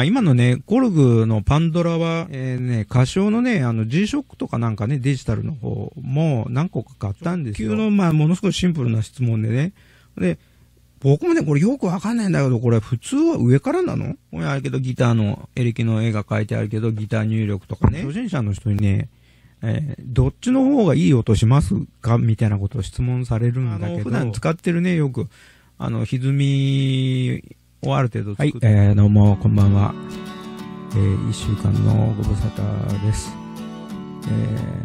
まあ今のね、コルグのパンドラは、えー、ね、歌唱のね、あの G-SHOCK とかなんかね、デジタルの方も何個か買ったんですよ。急の、まあものすごいシンプルな質問でね。で、僕もね、これよくわかんないんだけど、これ普通は上からなの？これあるけど、ギターのエレキの絵が描いてあるけど、ギター入力とかね。初心者の人にね、えー、どっちの方がいい音しますか？みたいなことを質問されるんだけど、普段使ってるね、よく、あの、歪みをある程度はい、えー、どうも、こんばんは。えー、一週間のご無沙汰です。え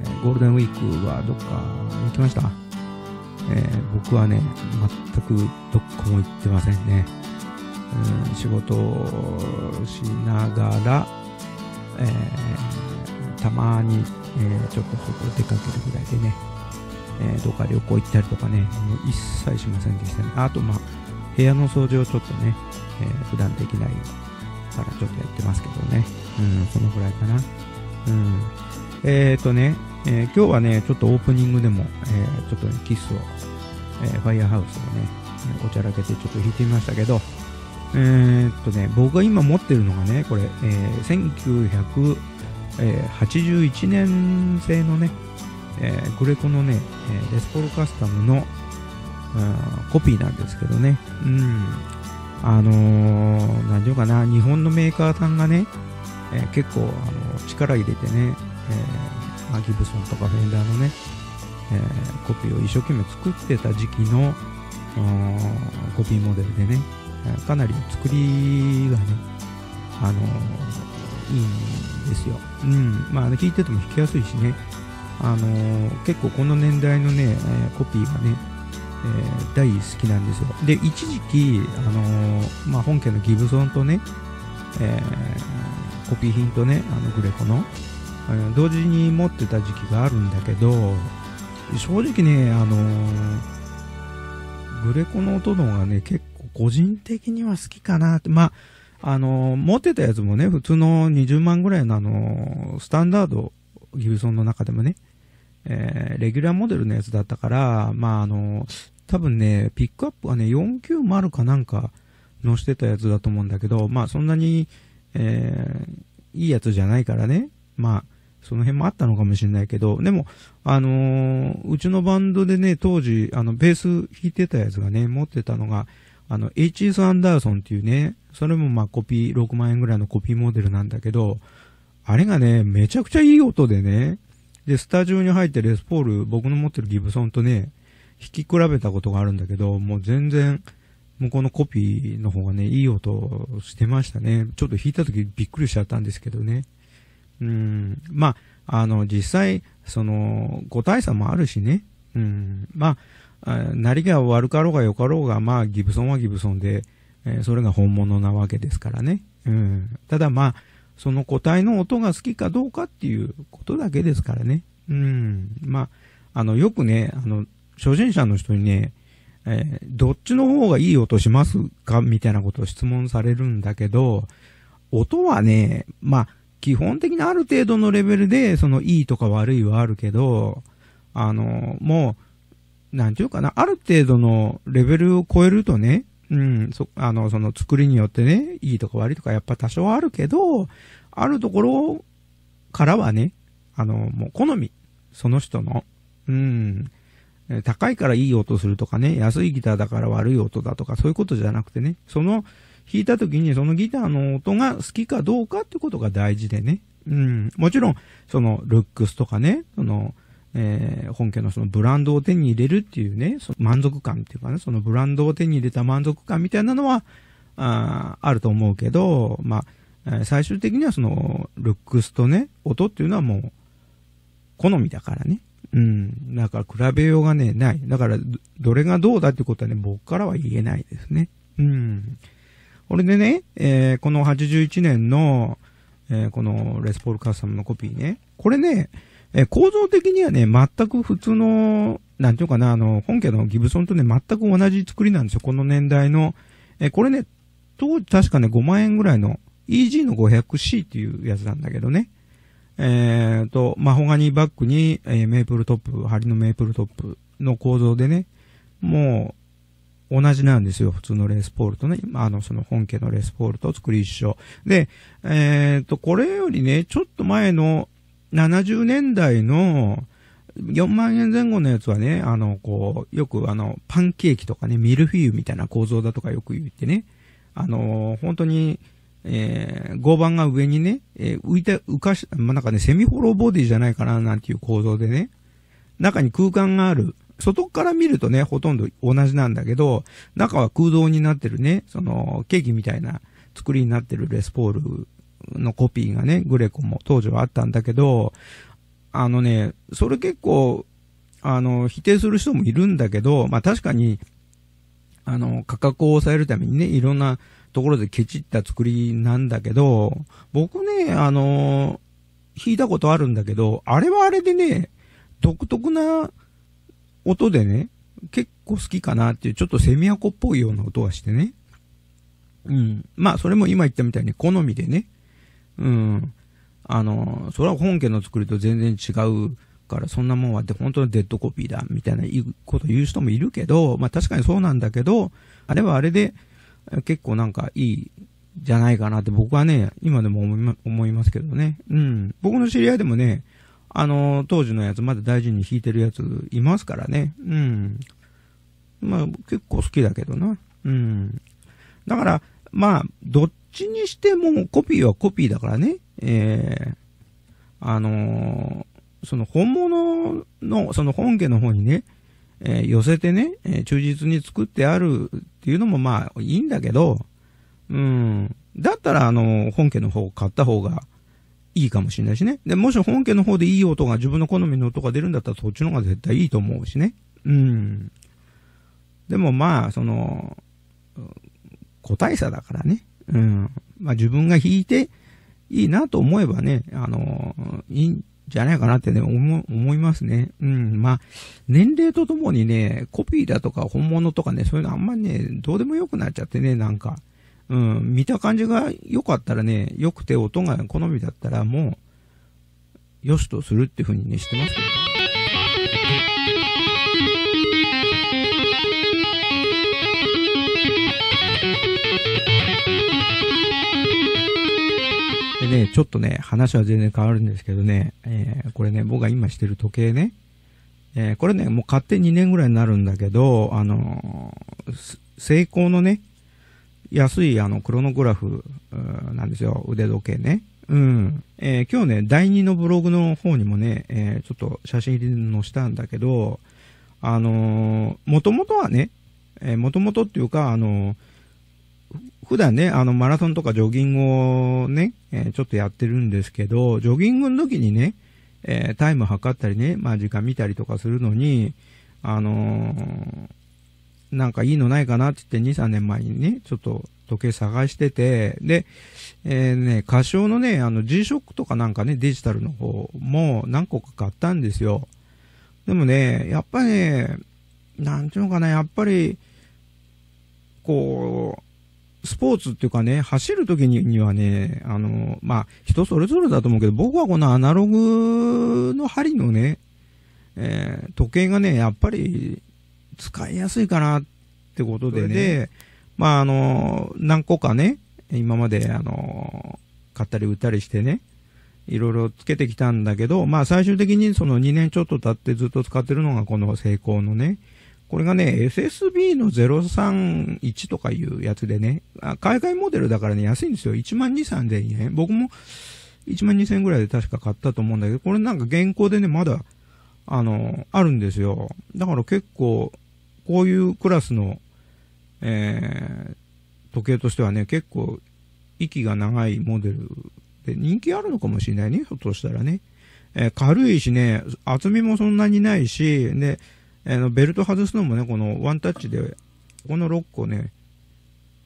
ー、ゴールデンウィークはどっか行きました？えー、僕はね、全くどこも行ってませんね。うん、仕事をしながら、えー、たまにえー、ちょっと外出かけるぐらいでね、えー、どっか旅行行ったりとかね、もう一切しませんでしたね。あと、まあ、部屋の掃除をちょっとね、えー、普段できないからちょっとやってますけどね。うん、そのぐらいかな。うん。えっ、ー、とね、えー、今日はね、ちょっとオープニングでも、えー、ちょっと、ね、キスを、えー、ファイヤーハウスをね、おちゃらけてちょっと弾いてみましたけど、えー、っとね、僕が今持ってるのがね、これ、えー、1900、えー、81年製のね、えー、グレコのね、えレスポールカスタムの、コピーなんですけどね、うん、あのー、なんていうかな、日本のメーカーさんがね、えー、結構、あの力入れてね、えーまあ、ギブソンとかフェンダーのね、え、コピーを一生懸命作ってた時期のコピーモデルでね、かなり作りがね、あの、いいんですよ。うん。まあ、聞いてても弾きやすいしね。あの、結構この年代のね、え、コピーがね、えー、大好きなんですよ。で、一時期、あのー、まあ、本家のギブソンとね、えー、コピー品とね、あのグレコの、あの同時に持ってた時期があるんだけど、正直ね、あのグレコの音の方がね、結構個人的には好きかなって、まあ、あの、持ってたやつもね、普通の20万ぐらいのあの、スタンダード、ギブソンの中でもね、えー、レギュラーモデルのやつだったから、まああの、多分ね、ピックアップはね、490かなんか載してたやつだと思うんだけど、まあそんなに、えー、いいやつじゃないからね、まあ、その辺もあったのかもしれないけど、でも、あのー、うちのバンドでね、当時、あの、ベース弾いてたやつがね、持ってたのが、あの、H.S. アンダーソンっていうね、それもまあコピー、6万円ぐらいのコピーモデルなんだけど、あれがね、めちゃくちゃいい音でね、で、スタジオに入ってレスポール、僕の持ってるギブソンとね、弾き比べたことがあるんだけど、もう全然、向こうのコピーの方がね、いい音してましたね。ちょっと弾いた時びっくりしちゃったんですけどね。うん。まあ、あの、実際、その、個体差もあるしね。うん。まあ、なりが悪かろうが良かろうが、まあ、ギブソンはギブソンで、えー、それが本物なわけですからね。うん。ただまあ、その個体の音が好きかどうかっていうことだけですからね。うん。まあ、あの、よくね、あの、初心者の人にね、えー、どっちの方がいい音しますかみたいなことを質問されるんだけど、音はね、まあ、基本的にある程度のレベルで、そのいいとか悪いはあるけど、あの、もう、なんていうかな、ある程度のレベルを超えるとね、うん、そ、あの、その作りによってね、いいとか悪いとかやっぱ多少あるけど、あるところからはね、あの、もう好み、その人の、うん、高いからいい音するとかね、安いギターだから悪い音だとか、そういうことじゃなくてね、その、弾いた時にそのギターの音が好きかどうかってことが大事でね。うん。もちろん、その、ルックスとかね、その、えー、本家のそのブランドを手に入れるっていうね、その満足感っていうかね、そのブランドを手に入れた満足感みたいなのは、ああると思うけど、まあ、最終的にはその、ルックスとね、音っていうのはもう、好みだからね。うん。だから比べようがね、ない。だから、どれがどうだってことはね、僕からは言えないですね。うん。これでね、えー、この81年の、えー、このレスポールカスタムのコピーね。これね、え構造的にはね、全く普通の、なんていうかな、あの、本家のギブソンとね、全く同じ作りなんですよ。この年代の。えこれね、当時確かね、5万円ぐらいの EG の 500C っていうやつなんだけどね。えーと、マホガニーバッグに、え、メープルトップ、針のメープルトップの構造でね、もう同じなんですよ。普通のレースポールとね。あの、その本家のレースポールと作り一緒。で、えっ、ー、と、これよりね、ちょっと前の70年代の4万円前後のやつはね、あの、こう、よくあの、パンケーキとかね、ミルフィーユみたいな構造だとかよく言ってね、あの、本当に、えー、合板が上にね、えー、浮いて、浮かし、まあ、なんかね、セミホローボディじゃないかな、なんていう構造でね、中に空間がある。外から見るとね、ほとんど同じなんだけど、中は空洞になってるね、その、ケーキみたいな作りになってるレスポールのコピーがね、グレコも当時はあったんだけど、あのね、それ結構、あの、否定する人もいるんだけど、まあ確かに、あの、価格を抑えるためにね、いろんなところでケチった作りなんだけど、僕ね、あの、弾いたことあるんだけど、あれはあれでね、独特な音でね、結構好きかなっていう、ちょっとセミアコっぽいような音はしてね。うん。まあ、それも今言ったみたいに好みでね。うん。あの、それは本家の作りと全然違うから、そんなもんはって本当にデッドコピーだ、みたいなこと言う人もいるけど、まあ確かにそうなんだけど、あれはあれで結構なんかいいじゃないかなって僕はね、今でも思いま思いますけどね。うん。僕の知り合いでもね、あの、当時のやつまだ大事に弾いてるやついますからね。うん。まあ結構好きだけどな。うん。だから、まあ、どっちにしてもコピーはコピーだからね。えー、あのー、その本物の、その本家の方にね、えー、寄せてね、えー、忠実に作ってあるっていうのもまあいいんだけど、うん。だったらあの、本家の方を買った方がいいかもしれないしね。で、もし本家の方でいい音が、自分の好みの音が出るんだったらそっちの方が絶対いいと思うしね。うん。でもまあ、その、個体差だからね。うん。まあ自分が弾いて、いいなと思えばね、あの、いいんじゃないかなってね、思、思いますね。うん。まあ、年齢とともにね、コピーだとか本物とかね、そういうのあんまりね、どうでもよくなっちゃってね、なんか。うん。見た感じが良かったらね、良くて音が好みだったらもう、良しとするっていう風にね、してますけどね。ね、ちょっとね、話は全然変わるんですけどね、えー、これね、僕が今してる時計ね、えー、これね、もう買って2年ぐらいになるんだけど、あのー、成功のね、安いあの、クロノグラフなんですよ、腕時計ね。うん。えー、今日ね、第2のブログの方にもね、えー、ちょっと写真入り載したんだけど、あのー、もともとはね、えー、もともとっていうか、あのー、普段ね、あの、マラソンとかジョギングをね、えー、ちょっとやってるんですけど、ジョギングの時にね、えー、タイム測ったりね、まあ時間見たりとかするのに、あのー、なんかいいのないかなって言って2、3年前にね、ちょっと時計探してて、で、えー、ね、歌唱のね、あの G-SHOCK とかなんかね、デジタルの方も何個か買ったんですよ。でもね、やっぱりね、なんていうのかな、やっぱり、こう、スポーツっていうかね、走るときにはね、あの、まあ、人それぞれだと思うけど、僕はこのアナログの針のね、えー、時計がね、やっぱり使いやすいかなってことでね、まあ、あの、何個かね、今まで、あの、買ったり売ったりしてね、いろいろつけてきたんだけど、まあ最終的にその2年ちょっと経ってずっと使ってるのがこの成功のね、これがね、SSB の031とかいうやつでね、あ海外モデルだからね、安いんですよ。1万2、3千円。僕も1万2千円ぐらいで確か買ったと思うんだけど、これなんか現行でね、まだ、あの、あるんですよ。だから結構、こういうクラスの、えー、時計としてはね、結構、息が長いモデルで人気あるのかもしれないね、ひょっとしたらね。えー、軽いしね、厚みもそんなにないし、で、あの、ベルト外すのもね、このワンタッチで、このロックをね、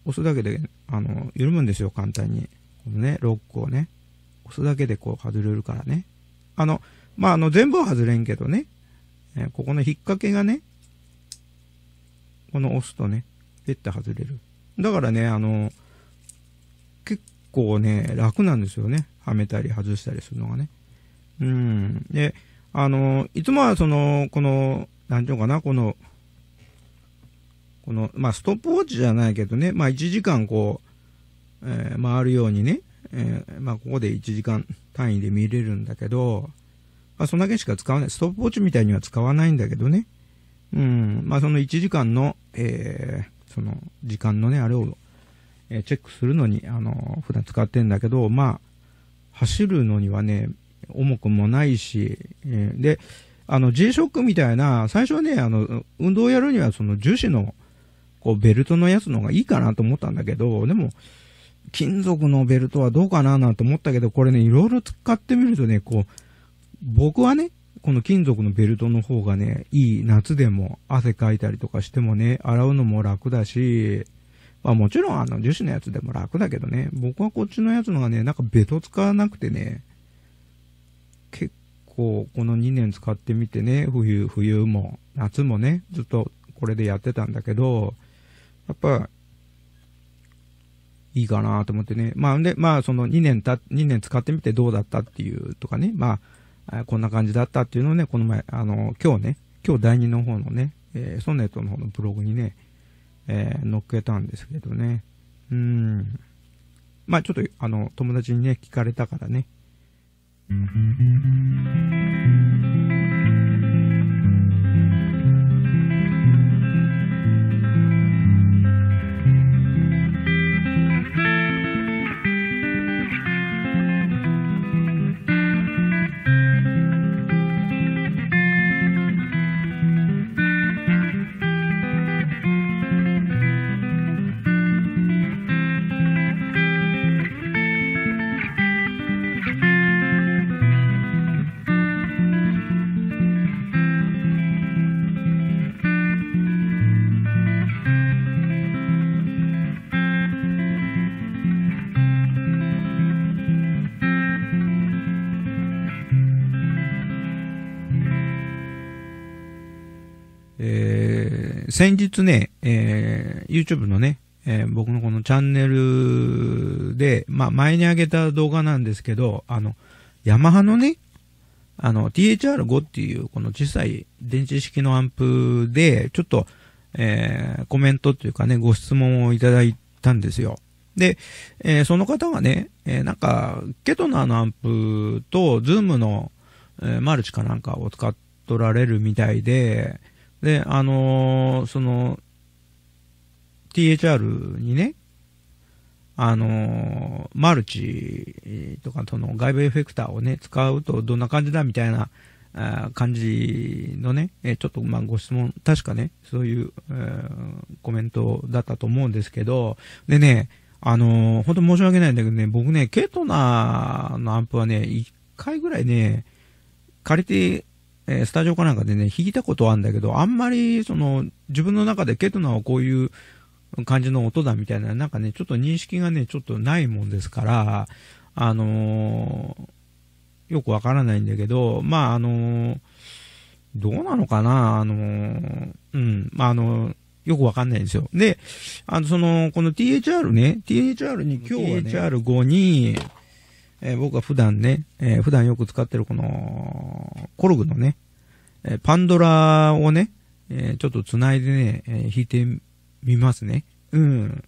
押すだけで、あの、緩むんですよ、簡単に。このね、ロックをね、押すだけでこう外れるからね。あの、まあ、あの、全部は外れんけどね、えここの引っ掛けがね、この押すとね、ペッて外れる。だからね、あの、結構ね、楽なんですよね。はめたり外したりするのがね。うん。で、あの、いつもはその、この、なんていうかな、この、この、まあ、ストップウォッチじゃないけどね、まあ、1時間こう、えー、回るようにね、えー、まあ、ここで1時間単位で見れるんだけど、まあ、そんだけしか使わない。ストップウォッチみたいには使わないんだけどね。うん。まあ、その1時間の、えー、その、時間のね、あれを、え、チェックするのに、あの、普段使ってんだけど、まあ、走るのにはね、重くもないし、え、で、あの、G-SHOCK みたいな、最初はね、あの、運動をやるには、その樹脂の、こう、ベルトのやつの方がいいかなと思ったんだけど、でも、金属のベルトはどうかななんて思ったけど、これね、いろいろ使ってみるとね、こう、僕はね、この金属のベルトの方がね、いい夏でも汗かいたりとかしてもね、洗うのも楽だし、まあもちろんあの樹脂のやつでも楽だけどね、僕はこっちのやつのがね、なんかベト使わなくてね、構この2年使ってみてね、冬、冬も夏もね、ずっとこれでやってたんだけど、やっぱ、いいかなと思ってね。まあ、で、まあ、その2年た、2年使ってみてどうだったっていうとかね、まあ、こんな感じだったっていうのをね、この前、あの、今日ね、今日第2の方のね、えー、ソネットの方のブログにね、えー、載っけたんですけどね。うん。まあちょっと、あの、友達にね、聞かれたからね。Thank you. 先日ね、えー、YouTube のね、えー、僕のこのチャンネルで、まあ、前に上げた動画なんですけど、あの、ヤマハのね、あの、THR5 っていうこの小さい電池式のアンプで、ちょっと、えー、コメントっていうかね、ご質問をいただいたんですよ。で、えー、その方がね、えー、なんか、ケトナーのアンプと、ズームの、え、マルチかなんかを使っとられるみたいで、で、あのー、その、THR にね、あのー、マルチとか、その外部エフェクターをね、使うとどんな感じだみたいな、あ感じのね、えちょっとまあご質問、確かね、そういう、えー、コメントだったと思うんですけど、でね、あのー、本当申し訳ないんだけどね、僕ね、ケトナーのアンプはね、一回ぐらいね、借りてえー、スタジオかなんかでね、弾いたことはあるんだけど、あんまり、その、自分の中でケトナはこういう感じの音だみたいな、なんかね、ちょっと認識がね、ちょっとないもんですから、あのー、よくわからないんだけど、まあ、あのー、どうなのかなあのー、うん、まあ、あのよくわかんないんですよ。で、あの、その、この THR ね、THR に今日は、ね、THR5 に、えー、僕は普段ね、えー、普段よく使ってるこの、コルグのね、え、パンドラをね、えちょっと繋いでね、え弾いてみますね。うん。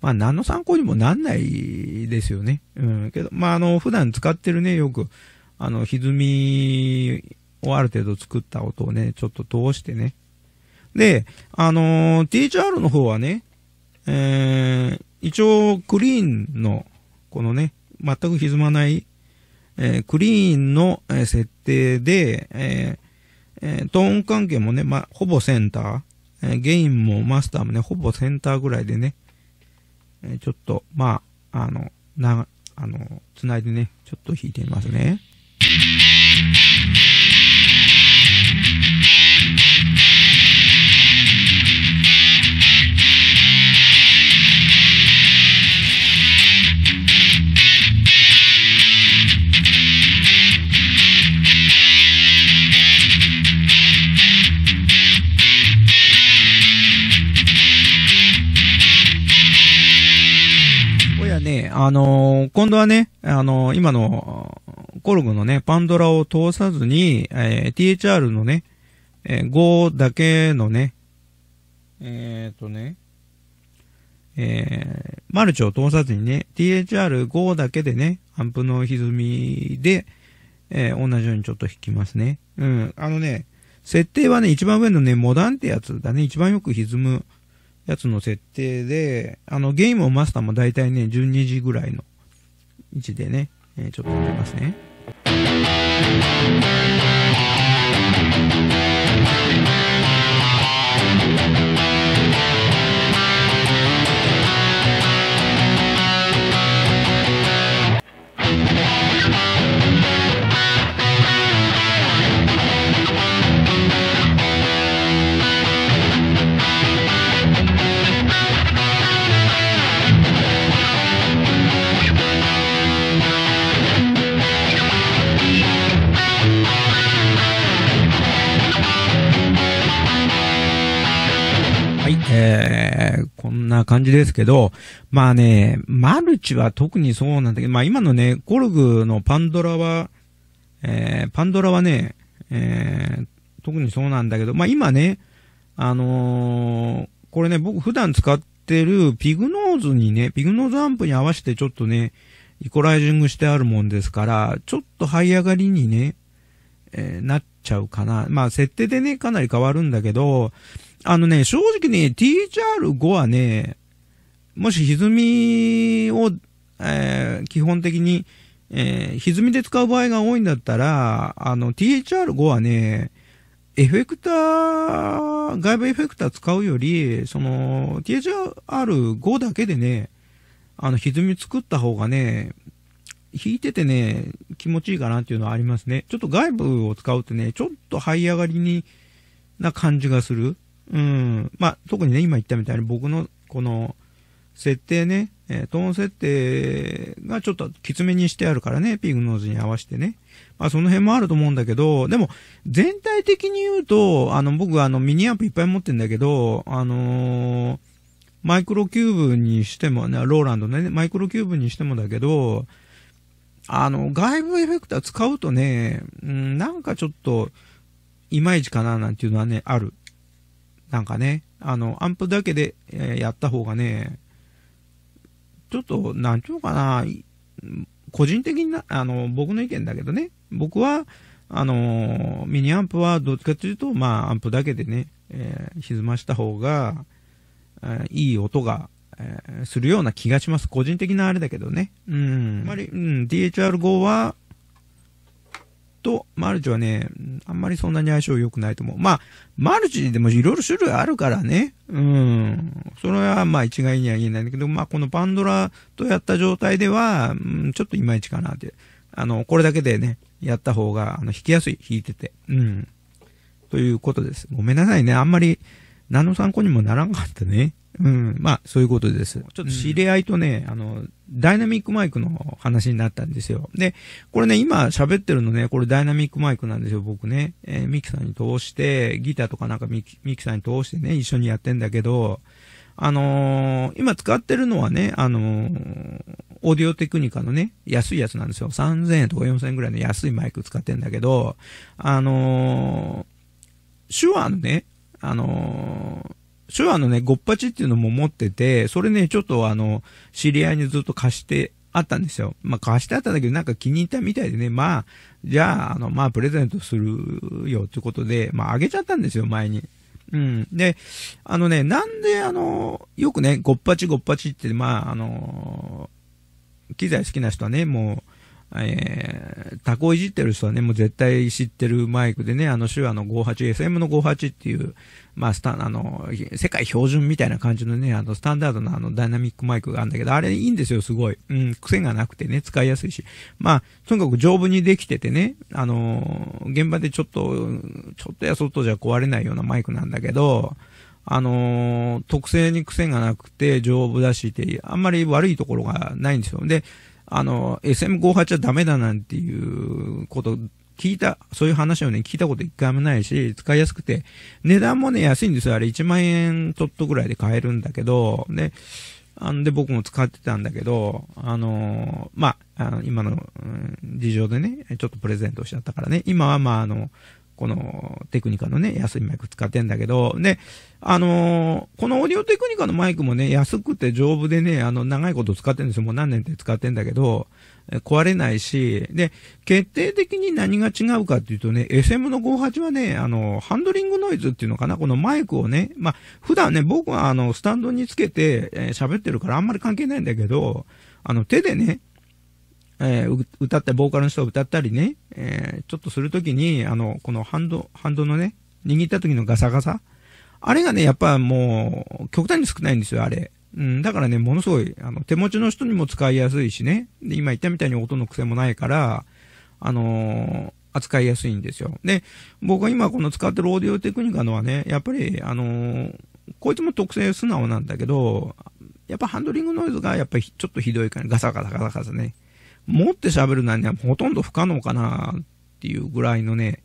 まあ、何の参考にもなんないですよね。うん。けど、まあ、あの、普段使ってるね、よく、あの、歪みをある程度作った音をね、ちょっと通してね。で、あの THR の方はね、えー、一応、クリーンの、このね、全く歪まない、えー、クリーンの、えー、設定で、えー、トーン関係もね、ま、ほぼセンター、えー、ゲインもマスターもね、ほぼセンターぐらいでね、え、ちょっと、まあ、あの、な、あの、繋いでね、ちょっと弾いてみますね。あのー、今度はね、あのー、今の、コルグのね、パンドラを通さずに、えー、THR のね、えー、5だけのね、えっ、とね、えー、マルチを通さずにね、THR5 だけでね、アンプの歪みで、えー、同じようにちょっと弾きますね。うん。あのね、設定はね、一番上のね、モダンってやつだね。一番よく歪むやつの設定で、あの、ゲームをマスターも大体ね、12時ぐらいの位置でね、えー、ちょっと見ますね。じですけど、まあね、マルチは特にそうなんだけど、まあ今のね、コルグのパンドラは、えー、パンドラはね、えー、特にそうなんだけど、まあ今ね、あのー、これね、僕普段使ってるピグノーズにね、ピグノーズアンプに合わせてちょっとね、イコライジングしてあるもんですから、ちょっと這い上がりにね、えー、なっちゃうかな。まあ設定でね、かなり変わるんだけど、あのね、正直ね、THR5 はね、もし歪みを、えー、基本的に、えー、歪みで使う場合が多いんだったら、あの、THR5 はね、エフェクター、外部エフェクター使うより、その、THR5 だけでね、あの、歪み作った方がね、弾いててね、気持ちいいかなっていうのはありますね。ちょっと外部を使うとね、ちょっと這い上がりに、な感じがする。うん。まあ、特にね、今言ったみたいに僕のこの設定ね、えー、トーン設定がちょっときつめにしてあるからね、ピグノーズに合わせてね。まあその辺もあると思うんだけど、でも全体的に言うと、あの僕あのミニアンプいっぱい持ってんだけど、あのー、マイクロキューブにしてもね、ローランドね、マイクロキューブにしてもだけど、あの、外部エフェクター使うとね、うん、なんかちょっと、いまいちかななんていうのはね、ある。なんかね、あの、アンプだけで、えー、やった方がね、ちょっと、なんちゅうのかな、個人的な、あの、僕の意見だけどね、僕は、あの、ミニアンプはどっちかというと、まあ、アンプだけでね、えー、歪ました方が、えー、いい音が、えー、するような気がします。個人的なあれだけどね。うん。あまり、うん、DHR5 は、とマルチはね、あんまりそんなに相性良くないと思う。まあ、マルチでもいろいろ種類あるからね。うん。それはまあ一概には言えないんだけど、まあこのパンドラとやった状態では、うん、ちょっといまいちかなって。あの、これだけでね、やった方が、あの、弾きやすい、弾いてて。うん。ということです。ごめんなさいね。あんまり、何の参考にもならんかったね。うん。まあ、そういうことです。ちょっと知り合いとね、うん、あの、ダイナミックマイクの話になったんですよ。で、これね、今喋ってるのね、これダイナミックマイクなんですよ、僕ね。えー、ミキさんに通して、ギターとかなんかミキミキさんに通してね、一緒にやってんだけど、あのー、今使ってるのはね、あのー、オーディオテクニカのね、安いやつなんですよ。3000円とか4000円ぐらいの安いマイク使ってんだけど、あのー、手話のね、あのー、手話のね、ごっぱちっていうのも持ってて、それね、ちょっとあの、知り合いにずっと貸してあったんですよ。まあ、貸してあったんだけど、なんか気に入ったみたいでね、まあ、じゃあ、あの、まあ、プレゼントするよってことで、まあ、あげちゃったんですよ、前に。うん。で、あのね、なんで、あの、よくね、ごっぱちごっぱちって、まあ、あの、機材好きな人はね、もう、えー、タコいじってる人はね、もう絶対知ってるマイクでね、あの手話の 58SM の58っていう、まあ、スタあの、世界標準みたいな感じのね、あの、スタンダードなあの、ダイナミックマイクがあるんだけど、あれいいんですよ、すごい。うん、癖がなくてね、使いやすいし。まあ、とにかく丈夫にできててね、あの、現場でちょっと、ちょっとや外じゃ壊れないようなマイクなんだけど、あの特性に癖がなくて丈夫だしって、あんまり悪いところがないんですよ。で、あの、SM58 はダメだなんていうこと聞いた、そういう話をね、聞いたこと一回もないし、使いやすくて、値段もね、安いんですよ。あれ1万円ちょっとぐらいで買えるんだけど、で、あんで僕も使ってたんだけど、あのまあ、あの今の、うん、事情でね、ちょっとプレゼントしちゃったからね、今はまああの、このテクニカのね、安いマイク使ってんだけど、で、あのー、このオーディオテクニカのマイクもね、安くて丈夫でね、あの、長いこと使ってんですよ。もう何年って使ってんだけど、壊れないし、で、決定的に何が違うかっていうとね、SM の58はね、あの、ハンドリングノイズっていうのかな、このマイクをね、まあ、普段ね、僕はあの、スタンドにつけて喋、えー、ってるからあんまり関係ないんだけど、あの、手でね、えー、歌った、ボーカルの人を歌ったりね、えー、ちょっとするときに、あの、このハンド、ハンドのね、握った時のガサガサ。あれがね、やっぱもう、極端に少ないんですよ、あれ。うん、だからね、ものすごい、あの、手持ちの人にも使いやすいしね。で、今言ったみたいに音の癖もないから、あのー、扱いやすいんですよ。で、僕が今この使ってるオーディオテクニカのはね、やっぱり、あのー、こいつも特性素直なんだけど、やっぱハンドリングノイズがやっぱりちょっとひどいから、ガサガサガサガサね。持って喋るのはね、ほとんど不可能かなっていうぐらいのね、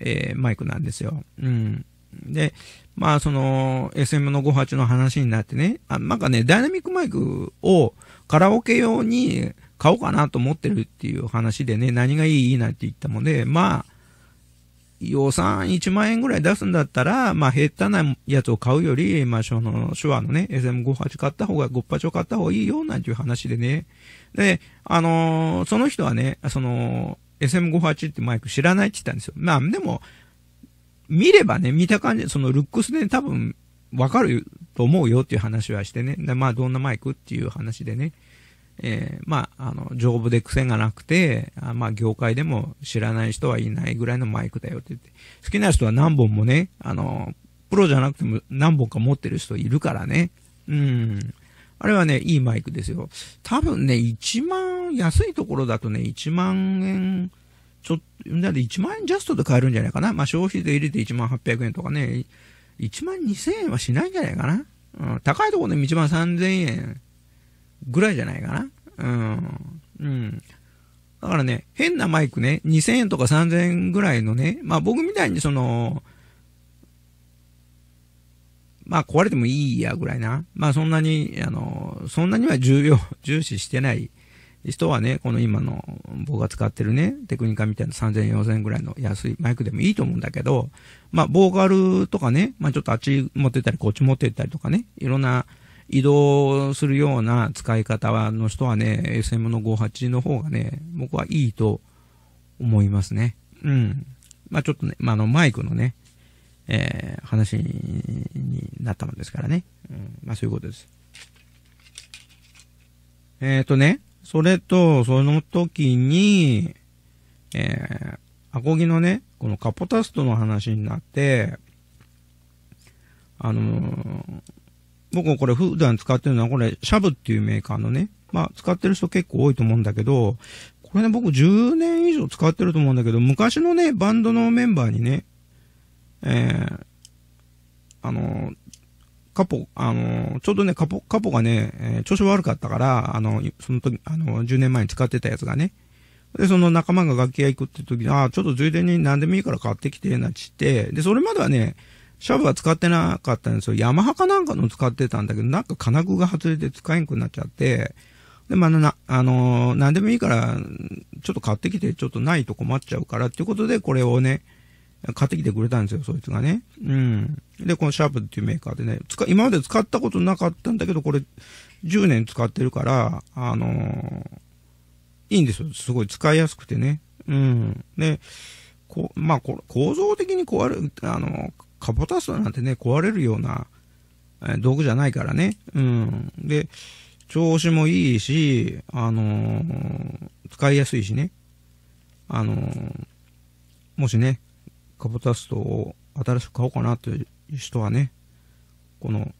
えー、マイクなんですよ。うん。で、まあその SM の58の話になってね、あなんかね、ダイナミックマイクをカラオケ用に買おうかなと思ってるっていう話でね、何がいいなんて言ったもんで、まあ、予算1万円ぐらい出すんだったら、まあ、減ったなやつを買うより、まあ、その、手話のね、SM58 買った方が、ごっぱちを買った方がいいよ、なんていう話でね。で、あのー、その人はね、その、SM58 ってマイク知らないって言ったんですよ。まあ、でも、見ればね、見た感じ、そのルックスで、ね、多分、わかると思うよっていう話はしてね。でまあ、どんなマイクっていう話でね。えー、まあ、あの、丈夫で癖がなくて、あまあ、業界でも知らない人はいないぐらいのマイクだよって言って。好きな人は何本もね、あの、プロじゃなくても何本か持ってる人いるからね。うん。あれはね、いいマイクですよ。多分ね、1万、安いところだとね、1万円ちょっと、なんで1万円ジャストで買えるんじゃないかな。まあ、消費税入れて1万800円とかね、1万2000円はしないんじゃないかな。うん、高いところで1万3000円ぐらいじゃないかな。うん。うん。だからね、変なマイクね、2000円とか3000円ぐらいのね、まあ僕みたいにその、まあ壊れてもいいやぐらいな。まあそんなに、あの、そんなには重要、重視してない人はね、この今の僕が使ってるね、テクニカみたいな3000、4000ぐらいの安いマイクでもいいと思うんだけど、まあ、ボーカルとかね、まあ、ちょっとあっち持ってったり、こっち持ってったりとかね、いろんな移動するような使い方の人はね、SM の58の方がね、僕はいいと思いますね。うん。まあ、ちょっとね、まあ、あの、マイクのね、えー、話になったもんですからね。うん、まあ、そういうことです。えっ、ー、とね、それと、その時に、えー、アコギのね、このカポタストの話になって、あのー、僕もこれ普段使ってるのはこれ、シャブっていうメーカーのね、まあ使ってる人結構多いと思うんだけど、これね、僕10年以上使ってると思うんだけど、昔のね、バンドのメンバーにね、えー、あの、カポ、あの、ちょうどね、カポ、カポがね、えー、調子悪かったから、あの、その時、あの、10年前に使ってたやつがね。で、その仲間が楽器屋行くって時に、ああ、ちょっとついでに何でもいいから買ってきて、なっちって、で、それまではね、シャブは使ってなかったんですよ。ヤマハかなんかの使ってたんだけど、なんか金具が外れて使えんくなっちゃって、で、まあ、な、あのー、何でもいいから、ちょっと買ってきて、ちょっとないと困っちゃうからっていうことで、これをね、買ってきてくれたんですよ、そいつがね。うん。で、このシャープっていうメーカーでね、使、今まで使ったことなかったんだけど、これ、10年使ってるから、あのー、いいんですよ。すごい使いやすくてね。うん。で、こうまあ、構造的に壊れる、あの、カポタストなんてね、壊れるような、え道具じゃないからね。うん。で、調子もいいし、あのー、使いやすいしね。あのー、もしね、カポタストを新しく買おうかなという人はね、この、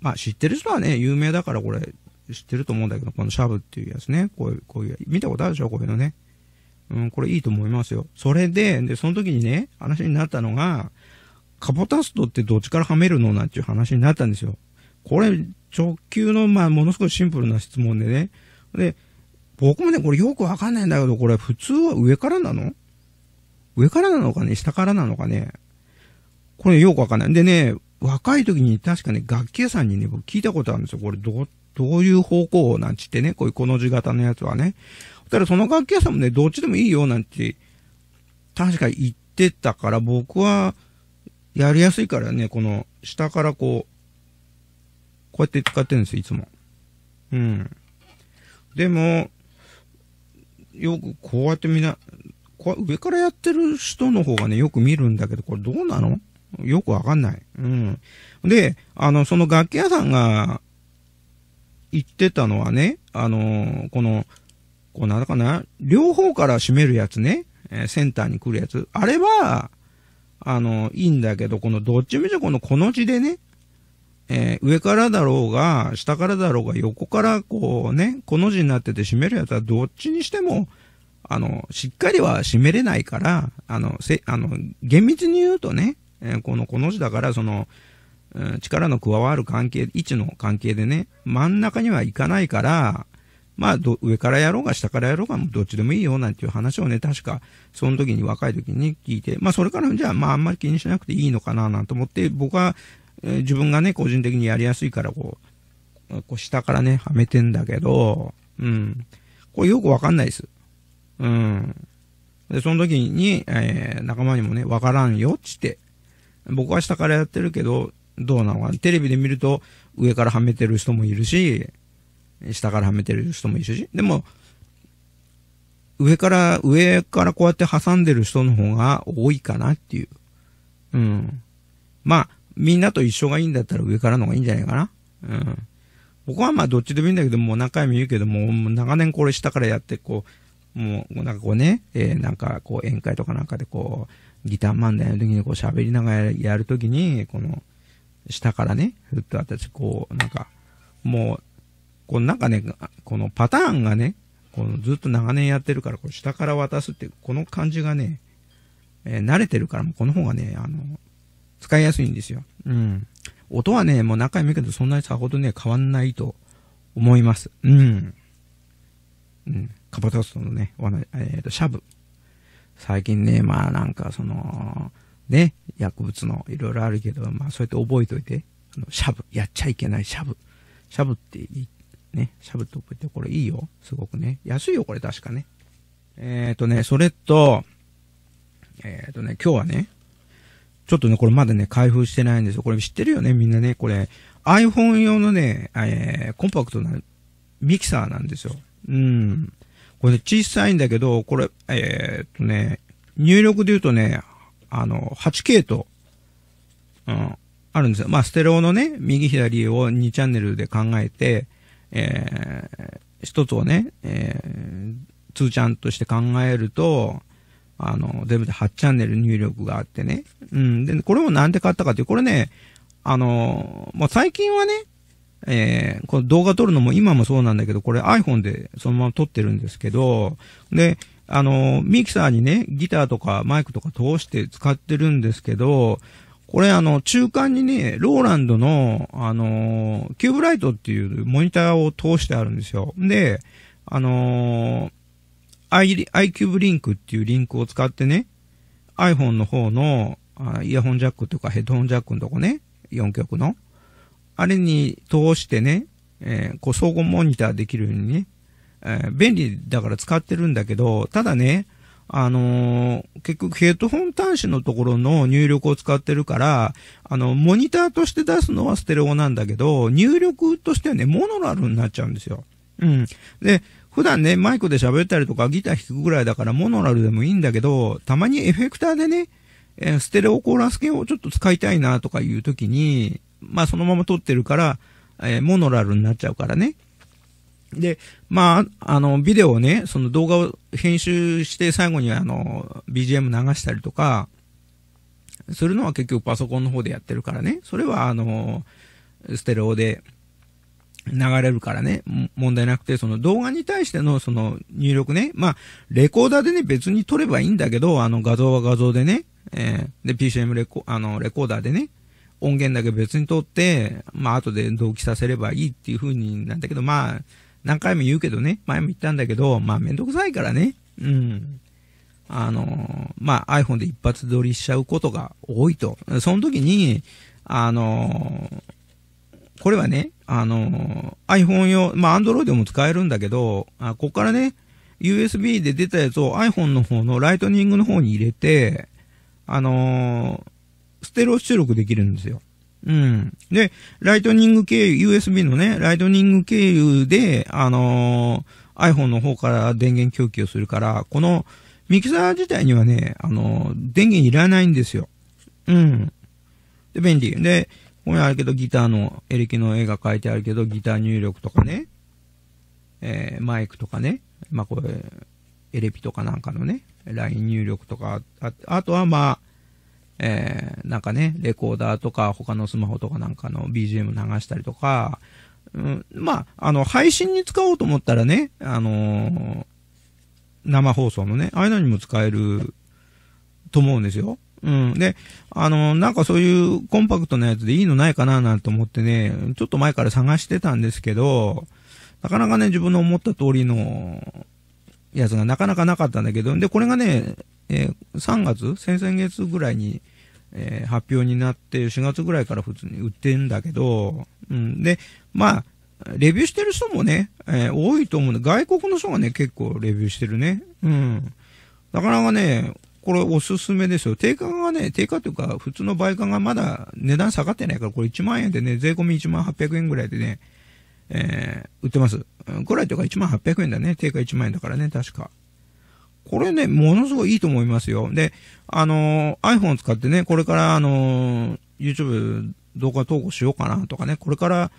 まあ知ってる人はね、有名だからこれ知ってると思うんだけど、このシャブっていうやつね、こういう、こういう、見たことあるでしょ？こういうのね。うん、これいいと思いますよ。それで、で、その時にね、話になったのが、カポタストってどっちからはめるのなんていう話になったんですよ。これ、直球の、まあ、ものすごいシンプルな質問でね。で、僕もね、これよくわかんないんだけど、これ普通は上からなの？上からなのかね、下からなのかね？これよくわかんない。でね、若い時に確かね、楽器屋さんにね、僕聞いたことあるんですよ。これどう、どういう方向なんちってね、こういうこの字型のやつはね。ただその楽器屋さんもね、どっちでもいいよなんて、確か言ってたから僕はやりやすいからね、この下からこう、こうやって使ってるんですよ、いつも。うん。でも、よくこうやってみな、こ上からやってる人の方がね、よく見るんだけど、これどうなの？よくわかんない。うん。で、あの、その楽器屋さんが言ってたのはね、あの、この、こうなんだかな、両方から締めるやつね、え、センターに来るやつ。あれは、あの、いいんだけど、このどっちみちこのこの字でね、えー、上からだろうが、下からだろうが、横からこうね、この字になってて締めるやつはどっちにしても、あの、しっかりは締めれないから、あの、せ、あの、厳密に言うとね、えー、このこの字だから、その、うん力の加わる関係、位置の関係でね、真ん中にはいかないから、まあ、ど上からやろうが下からやろうが、どっちでもいいよ、なんていう話をね、確か、その時に若い時に聞いて、まあ、それからじゃあ、まあ、あんまり気にしなくていいのかな、なんて思って、僕は、えー、自分がね、個人的にやりやすいから、こう、こう下からね、はめてんだけど、うん。これよくわかんないです。うん。で、その時に、えー、仲間にもね、わからんよ、つって。僕は下からやってるけど、どうなのかなテレビで見ると上からはめてる人もいるし、下からはめてる人もいるし、でも、上から、上からこうやって挟んでる人の方が多いかなっていう。うん。まあ、みんなと一緒がいいんだったら上からの方がいいんじゃないかな。うん。僕はまあどっちでもいいんだけど、もう何回も言うけども、もう長年これ下からやって、こう、もうなんかこうね、えー、なんかこう宴会とかなんかでこう、ギター漫談やるときにこう喋りながらやるときに、この、下からね、ふっと私、こう、なんか、もう、このなんかね、このパターンがね、このずっと長年やってるから、こう下から渡すって、この感じがね、えー、慣れてるから、もうこの方がね、あの、使いやすいんですよ。うん。音はね、もう何回も言うけど、そんなにさほどね、変わんないと思います。うん。うん。カポトストのね、えっ、ー、と、シャブ。最近ね、まあなんかその、ね、薬物のいろいろあるけど、まあそうやって覚えといて、あの、シャブ、やっちゃいけないシャブ。シャブってね、シャブって覚えて、これいいよ。すごくね。安いよ、これ確かね。えっ、ー、とね、それと、えっ、ー、とね、今日はね、ちょっとね、これまだね、開封してないんですよ。これ知ってるよね、みんなね。これ、iPhone 用のね、えー、コンパクトなミキサーなんですよ。うん。これ、ね、小さいんだけど、これ、えー、っとね、入力で言うとね、あの、8K と、うん、あるんですよ。まあ、ステレオのね、右左を2チャンネルで考えて、えー、一つをね、えー、2チャンとして考えると、あの、全部で8チャンネル入力があってね。うん。で、これもなんで買ったかっていう、これね、あの、まあ、最近はね、えー、この動画撮るのも今もそうなんだけど、これ iPhone でそのまま撮ってるんですけど、で、あの、ミキサーにね、ギターとかマイクとか通して使ってるんですけど、これあの、中間にね、ローランドの、あの、キューブライトっていうモニターを通してあるんですよ。で、あの、i、iCube リンクっていうリンクを使ってね、iPhone の方のあイヤホンジャックとかヘッドホンジャックのとこね、4曲の。あれに通してね、えー、こう総合モニターできるようにね、えー、便利だから使ってるんだけど、ただね、あのー、結局ヘッドホン端子のところの入力を使ってるから、あの、モニターとして出すのはステレオなんだけど、入力としてはね、モノラルになっちゃうんですよ。うん。で、普段ね、マイクで喋ったりとかギター弾くぐらいだからモノラルでもいいんだけど、たまにエフェクターでね、えー、ステレオコーラス系をちょっと使いたいなとかいう時に、まあそのまま撮ってるから、えー、モノラルになっちゃうからね。で、まあ、あの、ビデオをね、その動画を編集して最後にあの、BGM 流したりとか、するのは結局パソコンの方でやってるからね。それはあの、ステレオで流れるからね、問題なくて、その動画に対してのその入力ね、まあ、レコーダーでね、別に撮ればいいんだけど、あの画像は画像でね、えー、で、PCM レコ、あの、レコーダーでね、音源だけ別に撮って、まあ、後で同期させればいいっていう風になんだけど、まあ、何回も言うけどね、前も言ったんだけど、まあめんどくさいからね、うん。あの、まあ iPhone で一発撮りしちゃうことが多いと。その時に、あの、これはね、あの、iPhone 用、まあ Android も使えるんだけど、あここからね、USB で出たやつを iPhone の方のライトニングの方に入れて、あのー、ステレオ出力できるんですよ。うん。で、ライトニング経由、USB のね、ライトニング経由で、あのー、iPhone の方から電源供給をするから、このミキサー自体にはね、あのー、電源いらないんですよ。うん。で、便利。で、ここにあるけど、ギターの、エレキの絵が描いてあるけど、ギター入力とかね、えー、マイクとかね、まあ、これ、エレピとかなんかのね、LINE 入力とか、ああとはまあ、えー、なんかね、レコーダーとか他のスマホとかなんかの BGM 流したりとか、うん、まあ、あの、配信に使おうと思ったらね、あのー、生放送のね、ああいうのにも使えると思うんですよ。うん。で、あの、なんかそういうコンパクトなやつでいいのないかななんて思ってね、ちょっと前から探してたんですけど、なかなかね、自分の思った通りのやつがなかなかなかったんだけど、で、これがね、えー、3月先々月ぐらいに、えー、発表になって、4月ぐらいから普通に売ってるんだけど、うん。で、まあ、レビューしてる人もね、えー、多いと思うんで、外国の人がね、結構レビューしてるね。うん。なかなかね、これおすすめですよ。定価がね、定価というか、普通の売価がまだ値段下がってないから、これ1万円でね、税込み1万800円ぐらいでね、えー、売ってます。ぐらいとか1万800円だね。定価1万円だからね、確か。これね、ものすごいいいと思いますよ。で、あのー、iPhone 使ってね、これから、あのー、YouTube 動画投稿しようかなとかね、これから、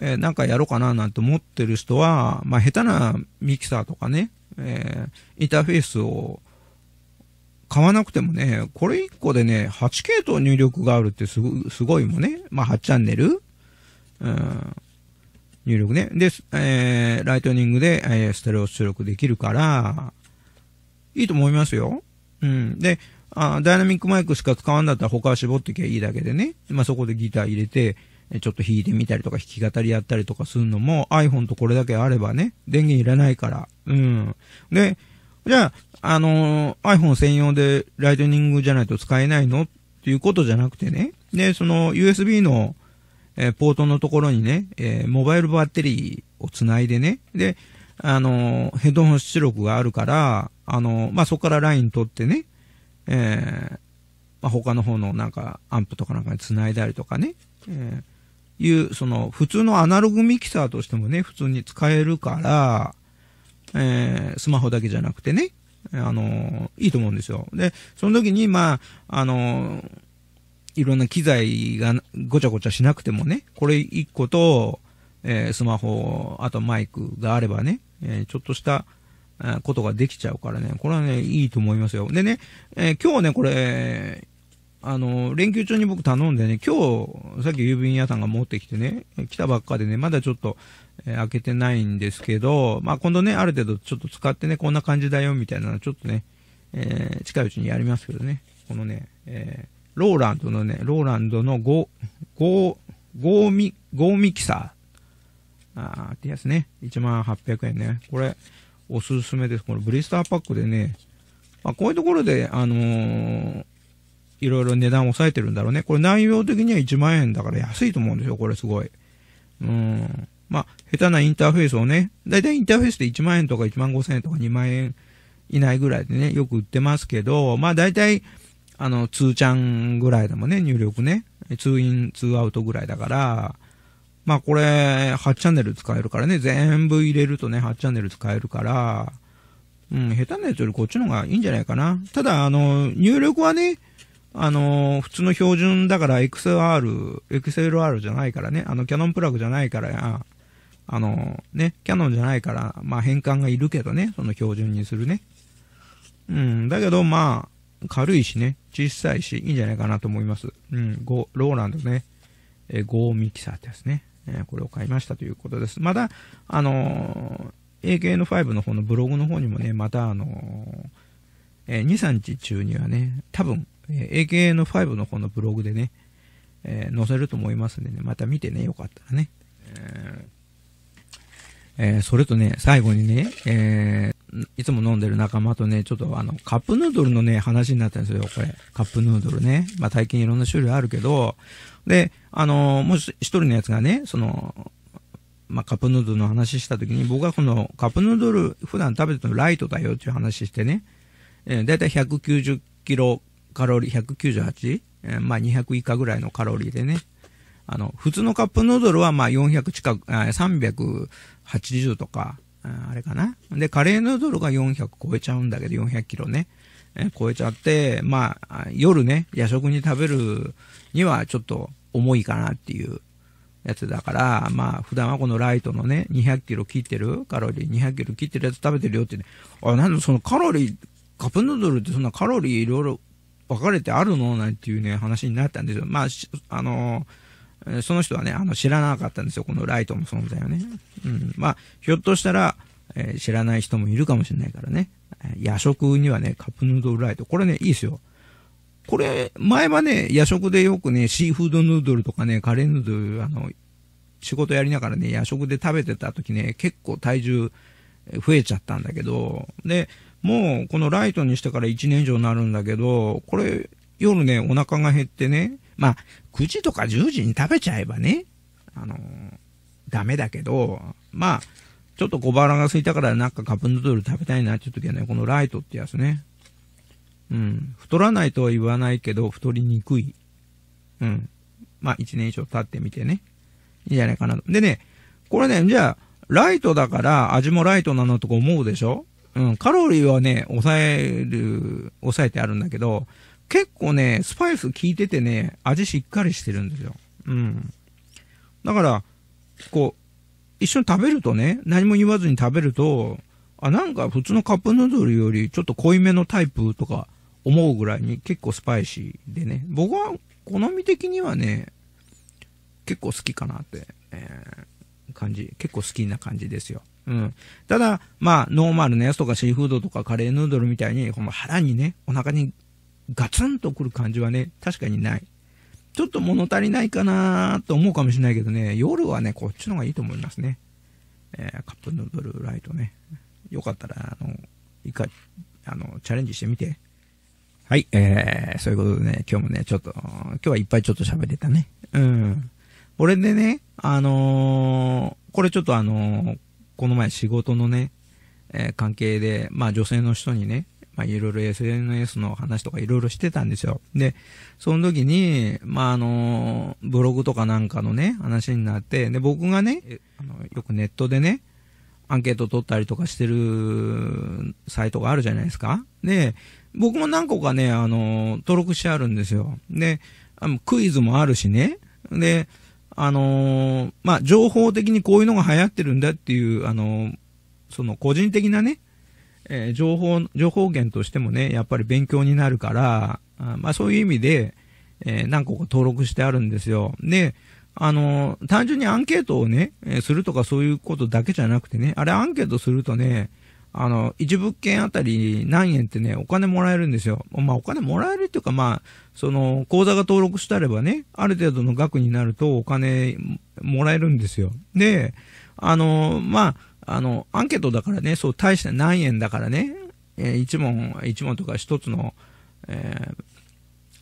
えー、なんかやろうかななんて思ってる人は、まあ、下手なミキサーとかね、えー、インターフェースを買わなくてもね、これ1個でね、8系統入力があるってすごすごいもんね。まあ、8チャンネル、うん、入力ね。で、えー、ライトニングで、えー、ステレオ出力できるから、いいと思いますよ。うん。で、あダイナミックマイクしか使わんだったら他は絞ってきゃいいだけでね。まあ、そこでギター入れて、ちょっと弾いてみたりとか弾き語りやったりとかするのも iPhone とこれだけあればね、電源いらないから。うん。で、じゃあ、あのー、iPhone 専用でライトニングじゃないと使えないの？っていうことじゃなくてね。で、その USB の、えー、ポートのところにね、えー、モバイルバッテリーをつないでね。で、あのヘッドホン出力があるから、あのまあ、そこからライン取ってね、えー、まあ、他の方のなんかアンプとかなんかに繋いだりとかね、えー、いう、その普通のアナログミキサーとしてもね、普通に使えるから、えー、スマホだけじゃなくてね、あのいいと思うんですよ。で、その時に、まあ、あのいろんな機材がごちゃごちゃしなくてもね、これ1個と、えー、スマホ、あとマイクがあればね、えー、ちょっとした、ことができちゃうからね、これはね、いいと思いますよ。でね、えー、今日ね、これ、あの、連休中に僕頼んでね、今日、さっき郵便屋さんが持ってきてね、来たばっかでね、まだちょっと、えー、開けてないんですけど、まあ、今度ね、ある程度ちょっと使ってね、こんな感じだよ、みたいなのちょっとね、えー、近いうちにやりますけどね、このね、えー、ローランドのね、ローランドのゴ、ゴ、ゴーミ、 GO MIXER、あーってやつね、1800円ね。これ、おすすめです。このブリスターパックでね、まあ、こういうところで、あのー、いろいろ値段を抑えてるんだろうね。これ内容的には1万円だから安いと思うんですよ、これすごい。うん。まあ、下手なインターフェースをね、だいたいインターフェースで1万円とか1万5千円とか2万円以内ぐらいでね、よく売ってますけど、まあだいたい、あの、2ちゃんぐらいでもね、入力ね、2イン、2アウトぐらいだから、まあこれ、8チャンネル使えるからね、全部入れるとね、8チャンネル使えるから、うん、下手なやつよりこっちの方がいいんじゃないかな。ただ、あの、入力はね、あの、普通の標準だから XR、XLR じゃないからね、あの、キャノンプラグじゃないからやあの、ね、キャノンじゃないから、まあ変換がいるけどね、その標準にするね。うん、だけどまあ、軽いしね、小さいし、いいんじゃないかなと思います。うん、ゴローランドね、えー、ゴーミキサーってやつね、えー、これを買いましたということです。まだ、あのー、AKN5 の方のブログの方にもね、またあのえー、2、3日中にはね、多分、えー、AKN5 の方のブログでね、えー、載せると思いますんでね、また見てね、よかったらね。えー、それとね、最後にね、え、いつも飲んでる仲間とね、ちょっとあの、カップヌードルのね、話になったんですよ、これ。カップヌードルね。まあ、最近いろんな種類あるけど、で、あのー、もし一人のやつがね、その、まあ、カップヌードルの話したときに、僕はこのカップヌードル、普段食べてるのライトだよっていう話してね、えー、だいたい190キロカロリー198、えー、まあ200以下ぐらいのカロリーでね、あの、普通のカップヌードルはま400近く、380とか、あれかな？で、カレーヌードルが400超えちゃうんだけど、400キロね。え超えちゃって、まあ、夜ね、夜食に食べるにはちょっと重いかなっていうやつだから、まあ、普段はこのライトのね、200キロ切ってる、カロリー200キロ切ってるやつ食べてるよってね、あ、なんでそのカロリー、カップヌードルってそんなカロリーいろいろ分かれてあるの？なんていうね、話になったんですよ。まあ、あのー、その人はね、あの、知らなかったんですよ、このライトの存在をね。うん。まあ、ひょっとしたら、えー、知らない人もいるかもしれないからね。夜食にはね、カップヌードルライト。これね、いいですよ。これ、前はね、夜食でよくね、シーフードヌードルとかね、カレーヌードル、あの、仕事やりながらね、夜食で食べてた時ね、結構体重増えちゃったんだけど、で、もうこのライトにしてから1年以上になるんだけど、これ、夜ね、お腹が減ってね、まあ、9時とか10時に食べちゃえばね、あのダメだけど、まあ、ちょっと小腹が空いたからなんかカップヌードル食べたいなっていう時はね、このライトってやつね。うん。太らないとは言わないけど、太りにくい。うん。まあ、1年以上経ってみてね。いいんじゃないかなと。でね、これね、じゃあ、ライトだから味もライトなのとか思うでしょ？うん。カロリーはね、抑える、抑えてあるんだけど、結構ね、スパイス効いててね、味しっかりしてるんですよ。うん。だから、こう、一緒に食べるとね、何も言わずに食べると、あ、なんか普通のカップヌードルよりちょっと濃いめのタイプとか思うぐらいに結構スパイシーでね、僕は好み的にはね、結構好きかなって、えー、感じ、結構好きな感じですよ。うん。ただ、まあ、ノーマルなやつとかシーフードとかカレーヌードルみたいに、この腹にね、お腹にガツンとくる感じはね、確かにない。ちょっと物足りないかなと思うかもしれないけどね、夜はね、こっちの方がいいと思いますね。えー、カップヌードルライトね。よかったら、あの、いか、あの、チャレンジしてみて。はい、えー、そういうことでね、今日もね、ちょっと、今日はいっぱいちょっと喋れたね。うん。これでね、あのー、これちょっとあのー、この前仕事のね、えー、関係で、まあ女性の人にね、まあいろいろ SNS の話とかいろいろしてたんですよ。で、その時に、まああのブログとかなんかのね、話になって、で、僕がね、あのよくネットでね、アンケート取ったりとかしてるサイトがあるじゃないですか。で、僕も何個かね、あの、登録してあるんですよ。で、あのクイズもあるしね。で、あのー、まあ、情報的にこういうのが流行ってるんだっていう、あのー、その個人的なね、えー、情報、情報源としてもね、やっぱり勉強になるから、あまあそういう意味で、え何個か登録してあるんですよ。で、あの、単純にアンケートをね、えするとかそういうことだけじゃなくてね、あれアンケートするとね、あの、一物件あたり何円ってね、お金もらえるんですよ。まあ、お金もらえるっていうか、まあ、その、口座が登録してあればね、ある程度の額になるとお金もらえるんですよ。で、あの、まあ、あの、アンケートだからね、そう、大して何円だからね、えー、一問、一問とか一つの、えー、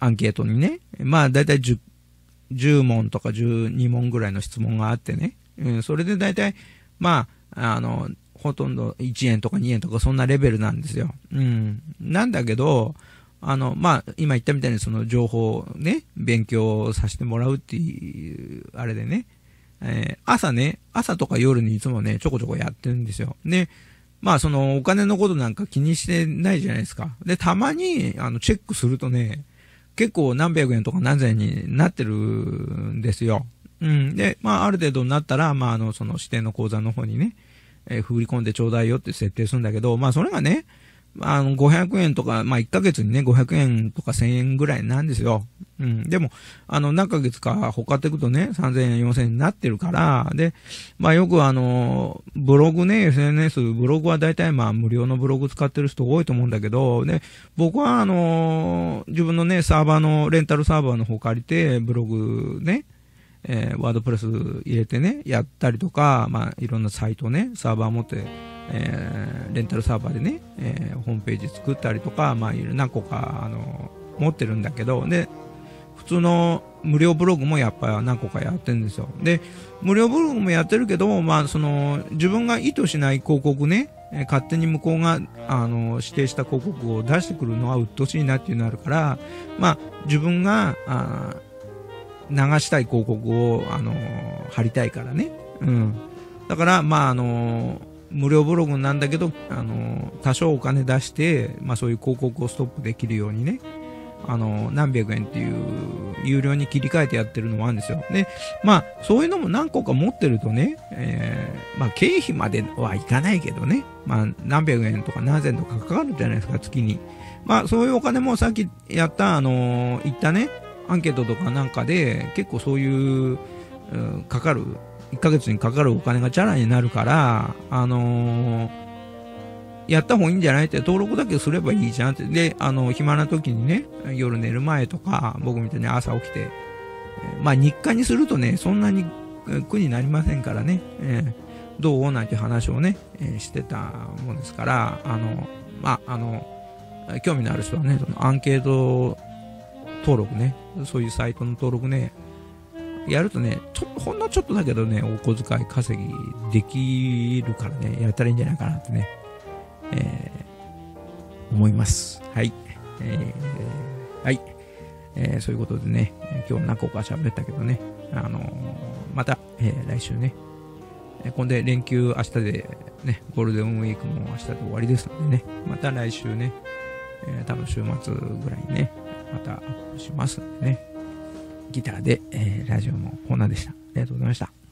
アンケートにね、まあ、だいたい10 10問とか12問ぐらいの質問があってね、うん、それで大体、まあ、あの、ほとんど1円とか2円とかそんなレベルなんですよ。うん。なんだけど、あの、まあ、今言ったみたいにその情報をね、勉強させてもらうっていう、あれでね、えー、朝ね、朝とか夜にいつもね、ちょこちょこやってるんですよ。で、まあ、そのお金のことなんか気にしてないじゃないですか。で、たまに、あの、チェックするとね、結構何百円とか何千円になってるんですよ。うん。で、まあ、ある程度になったら、まあ、あの、その指定の口座の方にね、えー、振り込んでちょうだいよって設定するんだけど、まあ、それがね、あの、500円とか、まあ、1ヶ月にね、500円とか1000円ぐらいなんですよ。うん。でも、あの、何ヶ月かほかっていくとね、3000円、4000円になってるから、で、まあ、よくあの、ブログね、SNS、ブログは大体まあ、無料のブログ使ってる人多いと思うんだけど、で、僕はあの、自分のね、サーバーの、レンタルサーバーの方借りて、ブログね、えー、ワードプレス入れてね、やったりとか、まあ、いろんなサイトね、サーバー持って、えー、レンタルサーバーでね、えー、ホームページ作ったりとか、まあ、何個か、あの、持ってるんだけど、で、普通の無料ブログもやっぱ何個かやってるんですよ。で、無料ブログもやってるけど、まあ、その、自分が意図しない広告ね、え勝手に向こうが、あの、指定した広告を出してくるのは鬱陶しいなっていうのがあるから、まあ、自分が、あ流したい広告を、あの、貼りたいからね。うん。だから、まあ、あの、無料ブログなんだけど、あの、多少お金出して、まあそういう広告をストップできるようにね、あの、何百円っていう有料に切り替えてやってるのもあるんですよ。で、まあ、そういうのも何個か持ってるとね、えー、まあ、経費まではいかないけどね、まあ、何百円とか何千とかかかるじゃないですか、月に。まあ、そういうお金もさっきやった、あの、言ったね、アンケートとかなんかで、結構そういう、う、かかる、1ヶ月にかかるお金がチャラになるから、あのーやった方がいいんじゃないって登録だけすればいいじゃんって。で、あの、暇な時にね、夜寝る前とか、僕みたいに朝起きて、まあ日課にするとね、そんなに苦になりませんからね、えー、どうなんて話をね、えー、してたもんですから、あの、まあ、あの、興味のある人はね、そのアンケート登録ね、そういうサイトの登録ね、やるとね、ちょ、ほんのちょっとだけどね、お小遣い稼ぎできるからね、やったらいいんじゃないかなってね、えー、思います。はい。えー、はい。えー、そういうことでね、今日何個か喋ったけどね、あのー、また、えー、来週ね、えー、こんで連休明日でね、ゴールデンウィークも明日で終わりですのでね、また来週ね、えー、多分週末ぐらいにね、またアップしますのでね、ギターで、えー、ラジオのコーナーでした。ありがとうございました。